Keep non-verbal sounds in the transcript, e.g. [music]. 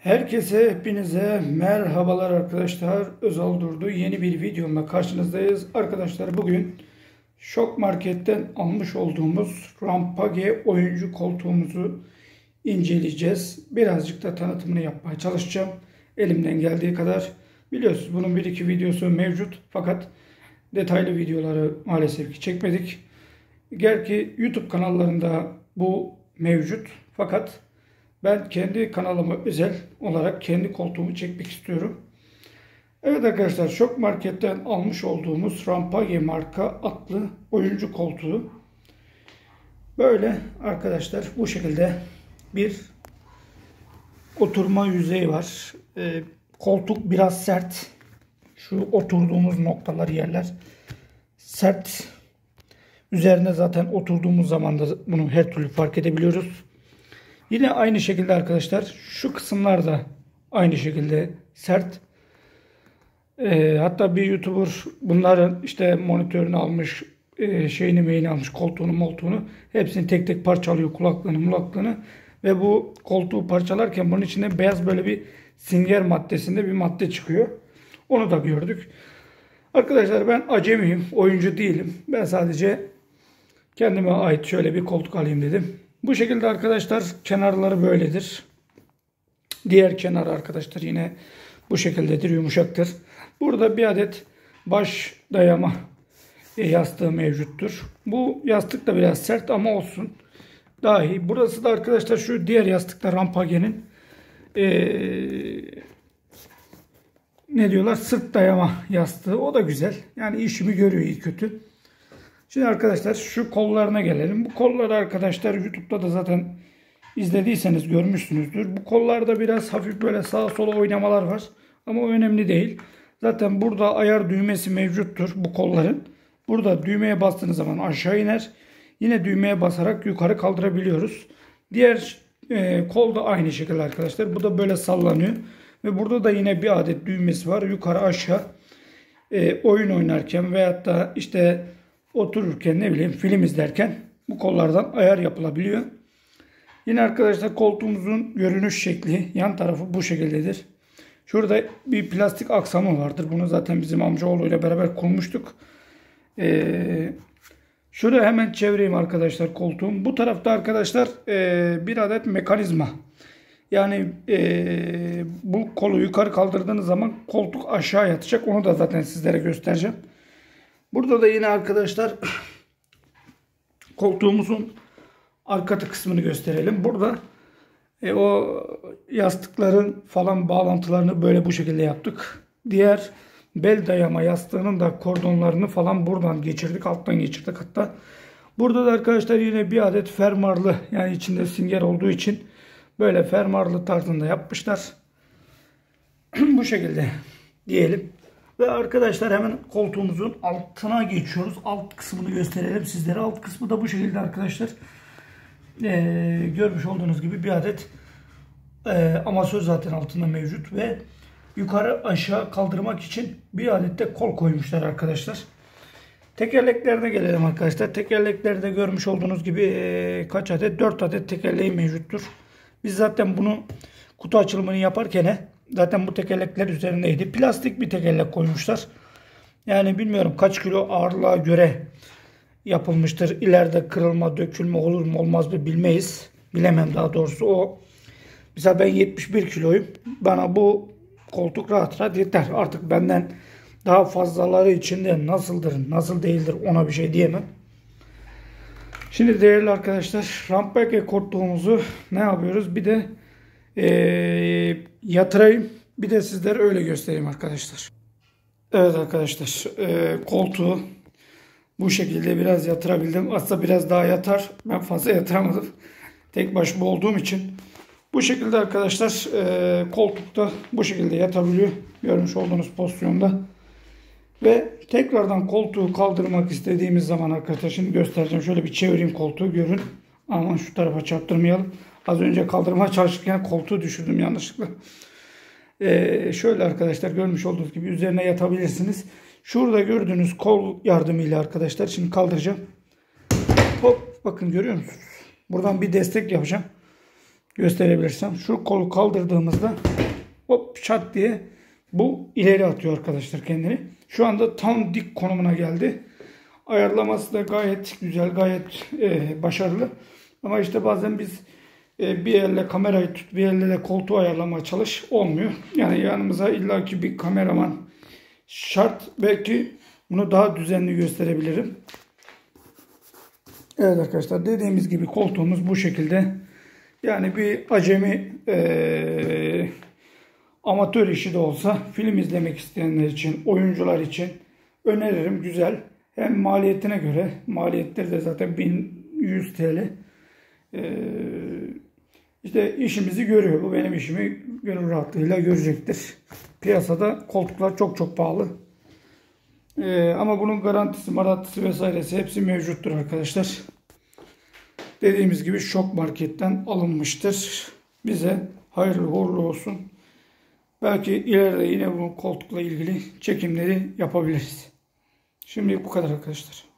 Herkese hepinize merhabalar arkadaşlar. Özal Durdu yeni bir videomla karşınızdayız. Arkadaşlar bugün Şok Market'ten almış olduğumuz Rampage oyuncu koltuğumuzu inceleyeceğiz. Birazcık da tanıtımını yapmaya çalışacağım. Elimden geldiği kadar. Biliyorsunuz bunun bir iki videosu mevcut. Fakat detaylı videoları maalesef ki çekmedik. Gerçi YouTube kanallarında bu mevcut. Fakat ben kendi kanalıma özel olarak kendi koltuğumu çekmek istiyorum. Evet arkadaşlar Şok Market'ten almış olduğumuz Rampage marka atlı oyuncu koltuğu. Böyle arkadaşlar bu şekilde bir oturma yüzeyi var. Ee, koltuk biraz sert. Şu oturduğumuz noktalar yerler sert. Üzerine zaten oturduğumuz zaman da bunu her türlü fark edebiliyoruz. Yine aynı şekilde arkadaşlar şu kısımlar da aynı şekilde sert. E, hatta bir YouTuber bunların işte monitörünü almış, e, şeyini meyini almış, koltuğunu moltuğunu hepsini tek tek parçalıyor kulaklığını mulaklığını ve bu koltuğu parçalarken bunun içinde beyaz böyle bir singer maddesinde bir madde çıkıyor. Onu da gördük. Arkadaşlar ben acemiyim, oyuncu değilim. Ben sadece kendime ait şöyle bir koltuk alayım dedim. Bu şekilde arkadaşlar kenarları böyledir. Diğer kenar arkadaşlar yine bu şekildedir, yumuşaktır. Burada bir adet baş dayama yastığı mevcuttur. Bu yastık da biraz sert ama olsun. Daha iyi. Burası da arkadaşlar şu diğer yastıkta Rampage'nin ee, ne diyorlar sırt dayama yastığı. O da güzel. Yani işimi görüyor iyi kötü. Şimdi arkadaşlar şu kollarına gelelim. Bu kolları arkadaşlar YouTube'da da zaten izlediyseniz görmüşsünüzdür. Bu kollarda biraz hafif böyle sağa sola oynamalar var. Ama önemli değil. Zaten burada ayar düğmesi mevcuttur bu kolların. Burada düğmeye bastığınız zaman aşağı iner. Yine düğmeye basarak yukarı kaldırabiliyoruz. Diğer e, kol da aynı şekilde arkadaşlar. Bu da böyle sallanıyor. Ve burada da yine bir adet düğmesi var. Yukarı aşağı e, oyun oynarken veyahut da işte otururken ne bileyim film izlerken bu kollardan ayar yapılabiliyor. Yine arkadaşlar koltuğumuzun görünüş şekli yan tarafı bu şekildedir. Şurada bir plastik aksamı vardır. Bunu zaten bizim amcaoğlu ile beraber kurmuştuk. Ee, şuraya hemen çevireyim arkadaşlar koltuğum. Bu tarafta arkadaşlar e, bir adet mekanizma. Yani e, bu kolu yukarı kaldırdığınız zaman koltuk aşağı yatacak. Onu da zaten sizlere göstereceğim. Burada da yine arkadaşlar [clears throat] koltuğumuzun arka kısmını gösterelim. Burada e, o yastıkların falan bağlantılarını böyle bu şekilde yaptık. Diğer bel dayama yastığının da kordonlarını falan buradan geçirdik. Alttan geçirdik hatta. Burada da arkadaşlar yine bir adet fermarlı yani içinde singer olduğu için böyle fermarlı tarzında yapmışlar. [clears throat] bu şekilde diyelim. Ve arkadaşlar hemen koltuğumuzun altına geçiyoruz. Alt kısmını gösterelim sizlere. Alt kısmı da bu şekilde arkadaşlar. Ee, görmüş olduğunuz gibi bir adet e, amasör zaten altında mevcut ve yukarı aşağı kaldırmak için bir adet de kol koymuşlar arkadaşlar. Tekerleklerine gelelim arkadaşlar. Tekerleklerde görmüş olduğunuz gibi e, kaç adet? 4 adet tekerleği mevcuttur. Biz zaten bunu kutu açılımını yaparken Zaten bu tekerlekler üzerindeydi. Plastik bir tekerlek koymuşlar. Yani bilmiyorum kaç kilo ağırlığa göre yapılmıştır. İleride kırılma, dökülme olur mu olmaz mı bilmeyiz. Bilemem daha doğrusu o. Mesela ben 71 kiloyum. Bana bu koltuk rahat rahat yeter. Artık benden daha fazlaları içinde nasıldır, nasıl değildir ona bir şey diyemem. Şimdi değerli arkadaşlar Rampage koltuğumuzu ne yapıyoruz? Bir de ee, yatırayım. Bir de sizlere öyle göstereyim arkadaşlar. Evet arkadaşlar e, koltuğu bu şekilde biraz yatırabildim. Aslında biraz daha yatar. Ben fazla yatıramadım. Tek başıma olduğum için. Bu şekilde arkadaşlar e, koltukta bu şekilde yatabiliyor. Görmüş olduğunuz pozisyonda. Ve tekrardan koltuğu kaldırmak istediğimiz zaman arkadaşlar şimdi göstereceğim. Şöyle bir çevireyim koltuğu görün. Aman şu tarafa çarptırmayalım. Az önce kaldırmaya çalışırken koltuğu düşürdüm yanlışlıkla. Ee, şöyle arkadaşlar görmüş olduğunuz gibi üzerine yatabilirsiniz. Şurada gördüğünüz kol yardımıyla arkadaşlar şimdi kaldıracağım. Hop bakın görüyor musunuz? Buradan bir destek yapacağım. gösterebilirsem. Şu kolu kaldırdığımızda hop çat diye bu ileri atıyor arkadaşlar kendini. Şu anda tam dik konumuna geldi. Ayarlaması da gayet güzel, gayet e, başarılı. Ama işte bazen biz bir elle kamerayı tut, bir elle de koltuğu ayarlamaya çalış. Olmuyor. Yani yanımıza illaki bir kameraman şart. Belki bunu daha düzenli gösterebilirim. Evet arkadaşlar dediğimiz gibi koltuğumuz bu şekilde. Yani bir acemi e, amatör işi de olsa film izlemek isteyenler için, oyuncular için öneririm. Güzel. Hem maliyetine göre, maliyetleri de zaten 1100 TL. Ee, işte işimizi görüyor. Bu benim işimi gönül rahatlığıyla görecektir. Piyasada koltuklar çok çok pahalı. Ee, ama bunun garantisi, marantisi vesairesi hepsi mevcuttur arkadaşlar. Dediğimiz gibi şok marketten alınmıştır. Bize hayırlı uğurlu olsun. Belki ileride yine bu koltukla ilgili çekimleri yapabiliriz. Şimdi bu kadar arkadaşlar.